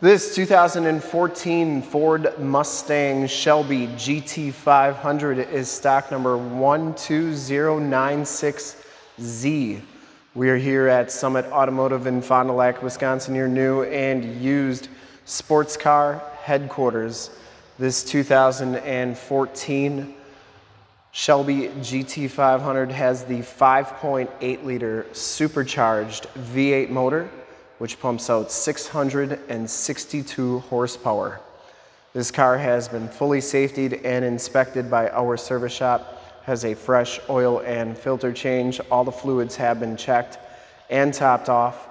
This 2014 Ford Mustang Shelby GT500 is stock number 12096Z. We are here at Summit Automotive in Fond du Lac, Wisconsin, your new and used sports car headquarters. This 2014 Shelby GT500 has the 5.8 liter supercharged V8 motor which pumps out 662 horsepower. This car has been fully safetied and inspected by our service shop, has a fresh oil and filter change. All the fluids have been checked and topped off,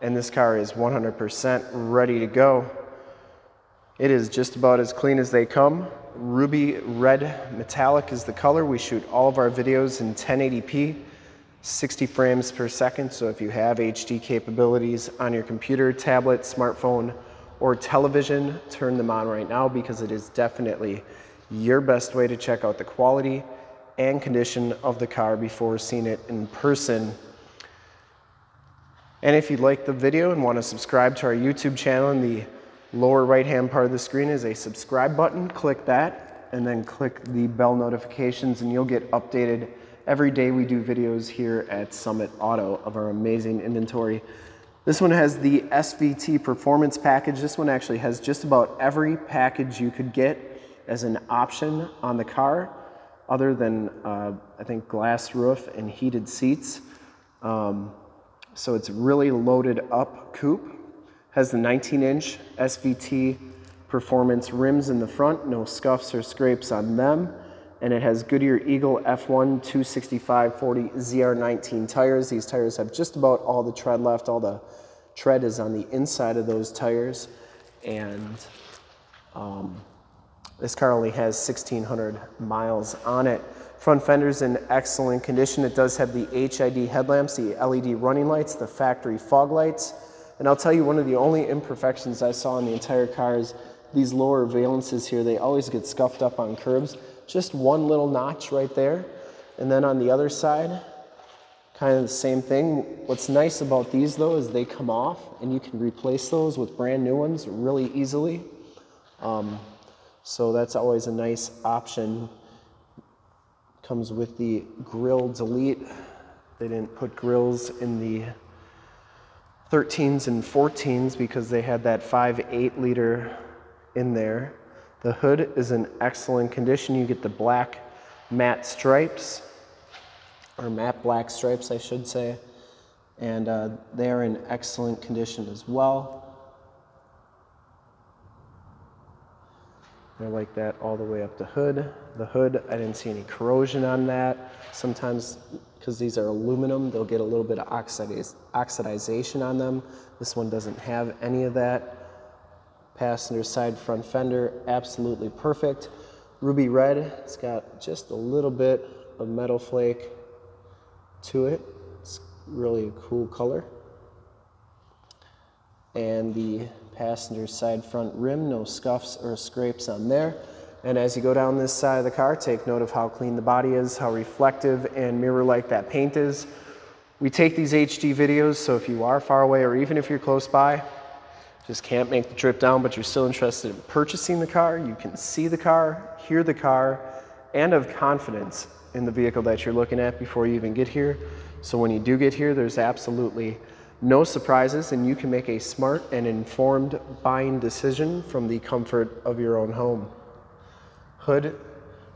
and this car is 100% ready to go. It is just about as clean as they come. Ruby red metallic is the color. We shoot all of our videos in 1080p 60 frames per second. So if you have HD capabilities on your computer, tablet, smartphone, or television, turn them on right now because it is definitely your best way to check out the quality and condition of the car before seeing it in person. And if you like the video and want to subscribe to our YouTube channel in the lower right hand part of the screen is a subscribe button. Click that and then click the bell notifications and you'll get updated Every day we do videos here at Summit Auto of our amazing inventory. This one has the SVT Performance Package. This one actually has just about every package you could get as an option on the car, other than, uh, I think, glass roof and heated seats. Um, so it's really loaded up coupe. Has the 19 inch SVT performance rims in the front, no scuffs or scrapes on them and it has Goodyear Eagle F1 265/40 ZR19 tires. These tires have just about all the tread left. All the tread is on the inside of those tires. And um, this car only has 1,600 miles on it. Front fender's in excellent condition. It does have the HID headlamps, the LED running lights, the factory fog lights. And I'll tell you one of the only imperfections I saw in the entire car is these lower valances here. They always get scuffed up on curbs just one little notch right there. And then on the other side, kind of the same thing. What's nice about these though is they come off and you can replace those with brand new ones really easily. Um, so that's always a nice option. Comes with the grill delete. They didn't put grills in the 13s and 14s because they had that 5.8 liter in there. The hood is in excellent condition. You get the black matte stripes, or matte black stripes, I should say. And uh, they are in excellent condition as well. They're like that all the way up the hood. The hood, I didn't see any corrosion on that. Sometimes, because these are aluminum, they'll get a little bit of oxidiz oxidization on them. This one doesn't have any of that. Passenger side front fender, absolutely perfect. Ruby red, it's got just a little bit of metal flake to it. It's really a cool color. And the passenger side front rim, no scuffs or scrapes on there. And as you go down this side of the car, take note of how clean the body is, how reflective and mirror-like that paint is. We take these HD videos, so if you are far away or even if you're close by, just can't make the trip down, but you're still interested in purchasing the car, you can see the car, hear the car, and have confidence in the vehicle that you're looking at before you even get here. So when you do get here, there's absolutely no surprises and you can make a smart and informed buying decision from the comfort of your own home. Hood,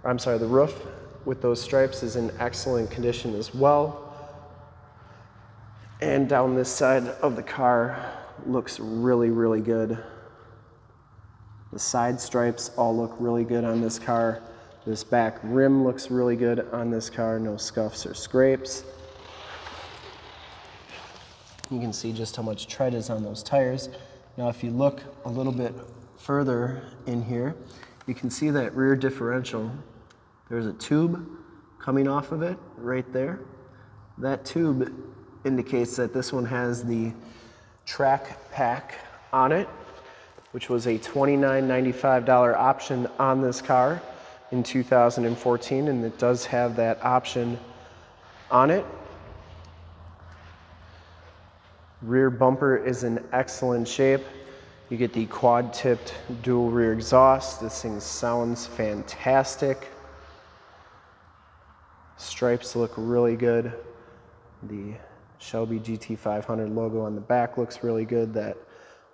I'm sorry, the roof with those stripes is in excellent condition as well. And down this side of the car, looks really, really good. The side stripes all look really good on this car. This back rim looks really good on this car, no scuffs or scrapes. You can see just how much tread is on those tires. Now if you look a little bit further in here, you can see that rear differential. There's a tube coming off of it right there. That tube indicates that this one has the track pack on it, which was a $29.95 option on this car in 2014, and it does have that option on it. Rear bumper is in excellent shape. You get the quad tipped dual rear exhaust. This thing sounds fantastic. Stripes look really good. The Shelby GT500 logo on the back looks really good. That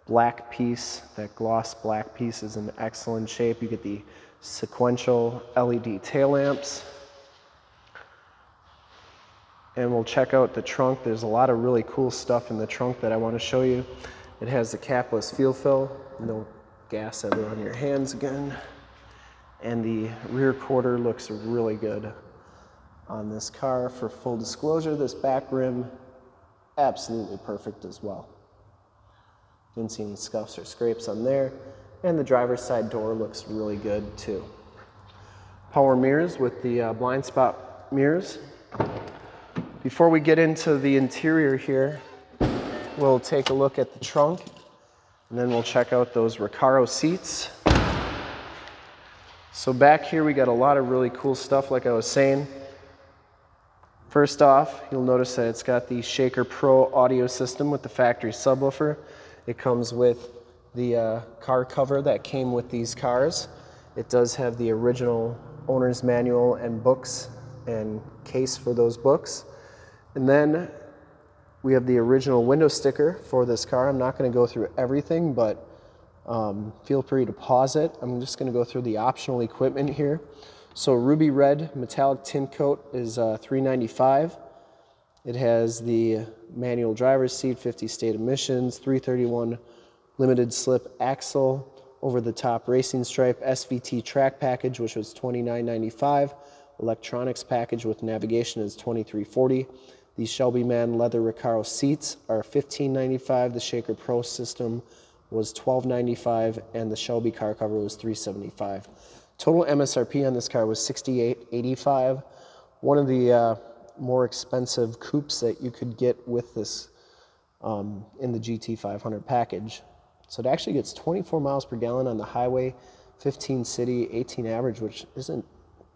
black piece, that gloss black piece is in excellent shape. You get the sequential LED tail lamps. And we'll check out the trunk. There's a lot of really cool stuff in the trunk that I want to show you. It has the capless fuel fill, no gas ever on your hands again. And the rear quarter looks really good on this car. For full disclosure, this back rim, absolutely perfect as well. Didn't see any scuffs or scrapes on there. And the driver's side door looks really good too. Power mirrors with the uh, blind spot mirrors. Before we get into the interior here, we'll take a look at the trunk and then we'll check out those Recaro seats. So back here we got a lot of really cool stuff like I was saying. First off, you'll notice that it's got the Shaker Pro audio system with the factory subwoofer. It comes with the uh, car cover that came with these cars. It does have the original owner's manual and books and case for those books. And then we have the original window sticker for this car. I'm not going to go through everything, but um, feel free to pause it. I'm just going to go through the optional equipment here. So ruby red metallic tin coat is uh, 395. It has the manual driver's seat, 50 state emissions, 331 limited slip axle, over the top racing stripe, SVT track package, which was 29.95. Electronics package with navigation is 23.40. The Shelby Man leather Recaro seats are 15.95. The Shaker Pro system was 12.95, and the Shelby car cover was 375. Total MSRP on this car was 68.85. One of the uh, more expensive coupes that you could get with this um, in the GT500 package. So it actually gets 24 miles per gallon on the highway, 15 city, 18 average, which isn't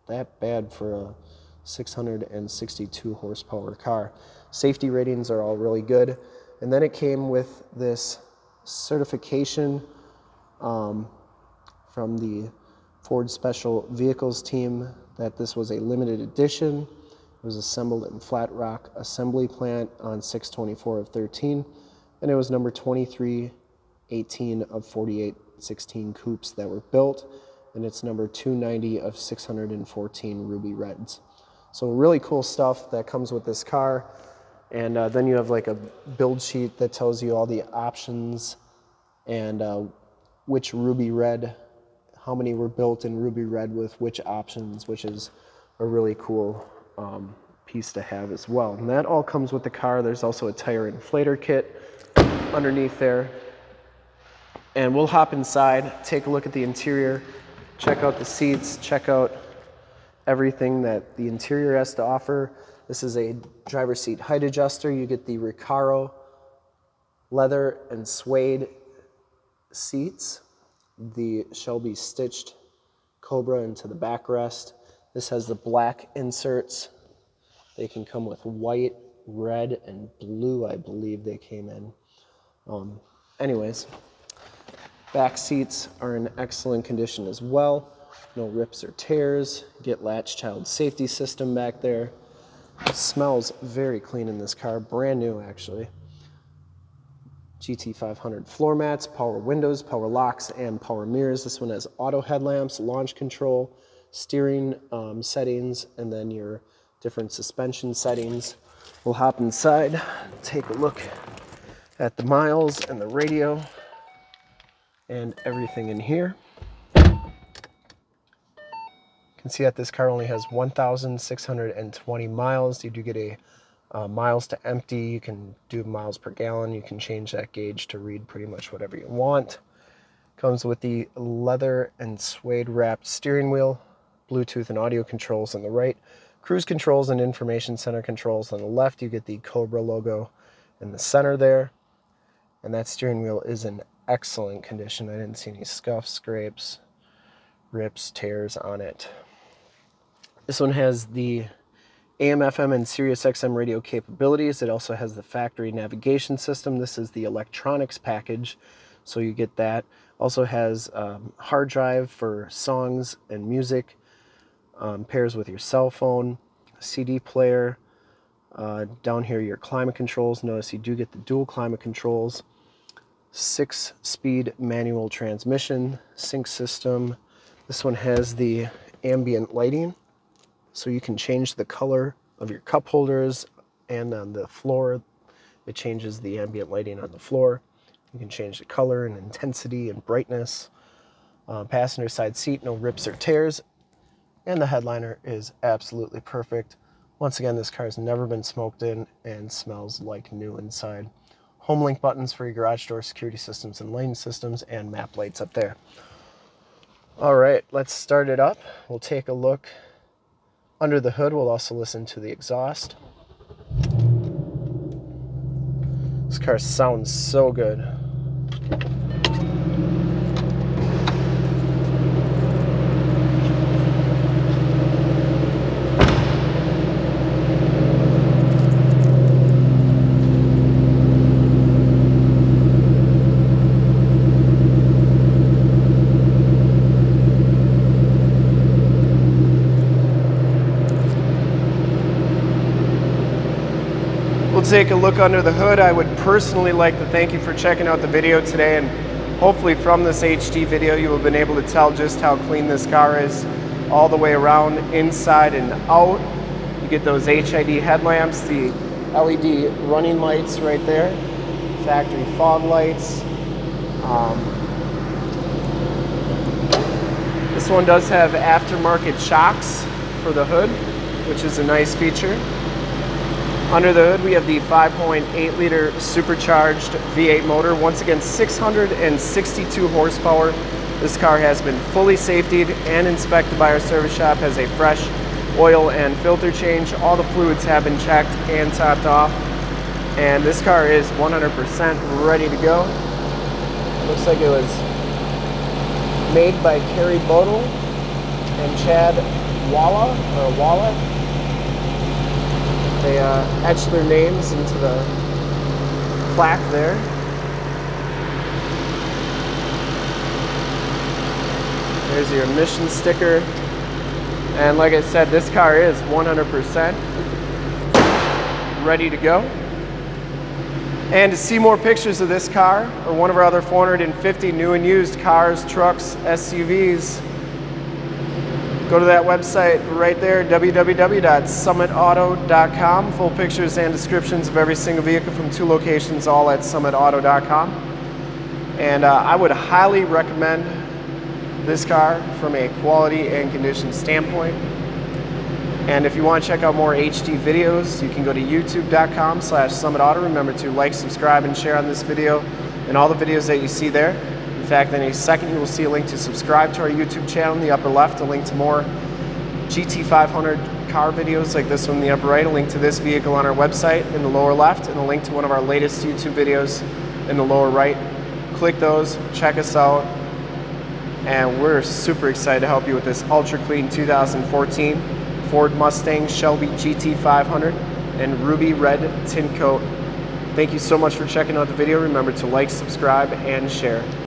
that bad for a 662 horsepower car. Safety ratings are all really good. And then it came with this certification um, from the Ford Special Vehicles team that this was a limited edition. It was assembled in Flat Rock Assembly Plant on 624 of 13, and it was number 2318 of 4816 coupes that were built, and it's number 290 of 614 Ruby Reds. So really cool stuff that comes with this car. And uh, then you have like a build sheet that tells you all the options and uh, which Ruby Red how many were built in Ruby Red with which options, which is a really cool um, piece to have as well. And that all comes with the car. There's also a tire inflator kit underneath there. And we'll hop inside, take a look at the interior, check out the seats, check out everything that the interior has to offer. This is a driver seat height adjuster. You get the Recaro leather and suede seats the Shelby stitched Cobra into the backrest. This has the black inserts. They can come with white, red, and blue, I believe they came in. Um, anyways, back seats are in excellent condition as well. No rips or tears. Get latch child safety system back there. Smells very clean in this car, brand new actually. GT500 floor mats, power windows, power locks, and power mirrors. This one has auto headlamps, launch control, steering um, settings, and then your different suspension settings. We'll hop inside, take a look at the miles and the radio and everything in here. You can see that this car only has 1,620 miles. You do get a uh, miles to empty, you can do miles per gallon. You can change that gauge to read pretty much whatever you want. Comes with the leather and suede wrapped steering wheel, Bluetooth and audio controls on the right, cruise controls and information center controls on the left. You get the Cobra logo in the center there. And that steering wheel is in excellent condition. I didn't see any scuffs, scrapes, rips, tears on it. This one has the AM, FM, and Sirius XM radio capabilities. It also has the factory navigation system. This is the electronics package. so you get that. Also has um, hard drive for songs and music. Um, pairs with your cell phone, CD player. Uh, down here, your climate controls. Notice you do get the dual climate controls. Six speed manual transmission, sync system. This one has the ambient lighting, so you can change the color of your cup holders and on the floor. It changes the ambient lighting on the floor. You can change the color and intensity and brightness. Uh, passenger side seat, no rips or tears. And the headliner is absolutely perfect. Once again, this car has never been smoked in and smells like new inside. HomeLink buttons for your garage door security systems and lane systems and map lights up there. All right, let's start it up. We'll take a look under the hood. We'll also listen to the exhaust. This car sounds so good. Take a look under the hood. I would personally like to thank you for checking out the video today and hopefully from this HD video you have been able to tell just how clean this car is all the way around, inside and out. You get those HID headlamps, the LED running lights right there, factory fog lights. Um, this one does have aftermarket shocks for the hood, which is a nice feature. Under the hood, we have the 5.8 liter supercharged V8 motor. Once again, 662 horsepower. This car has been fully safetied and inspected by our service shop, has a fresh oil and filter change. All the fluids have been checked and topped off. And this car is 100% ready to go. Looks like it was made by Kerry Bodle and Chad Walla, or Walla, they uh, their names into the plaque there. There's your emission sticker. And like I said, this car is 100% ready to go. And to see more pictures of this car or one of our other 450 new and used cars, trucks, SUVs, Go to that website right there, www.summitauto.com. Full pictures and descriptions of every single vehicle from two locations, all at summitauto.com. And uh, I would highly recommend this car from a quality and condition standpoint. And if you want to check out more HD videos, you can go to youtube.com slash summitauto. Remember to like, subscribe, and share on this video and all the videos that you see there. In fact, in a second you will see a link to subscribe to our YouTube channel in the upper left, a link to more GT500 car videos like this one in the upper right, a link to this vehicle on our website in the lower left, and a link to one of our latest YouTube videos in the lower right. Click those, check us out, and we're super excited to help you with this ultra clean 2014 Ford Mustang Shelby GT500 and ruby red tint coat. Thank you so much for checking out the video. Remember to like, subscribe, and share.